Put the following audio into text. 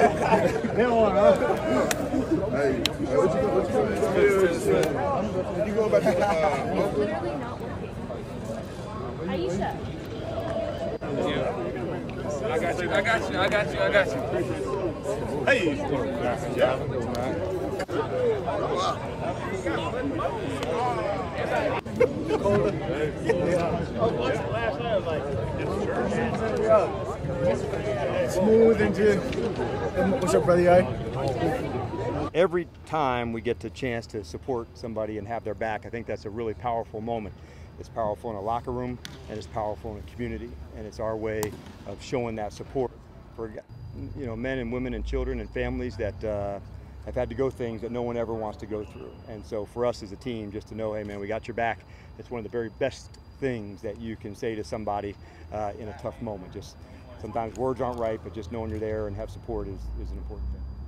Him huh? Hey, hey, what you what you doing? Did you go back to the uh, local? literally. Aisha. I got you, I got you, I got you, I got you. Hey. Smooth into. What's up, brother? Every time we get the chance to support somebody and have their back, I think that's a really powerful moment. It's powerful in a locker room and it's powerful in a community, and it's our way of showing that support for you know men and women and children and families that uh, have had to go things that no one ever wants to go through. And so for us as a team, just to know, hey man, we got your back. It's one of the very best things that you can say to somebody uh, in a tough moment. Just sometimes words aren't right, but just knowing you're there and have support is, is an important thing.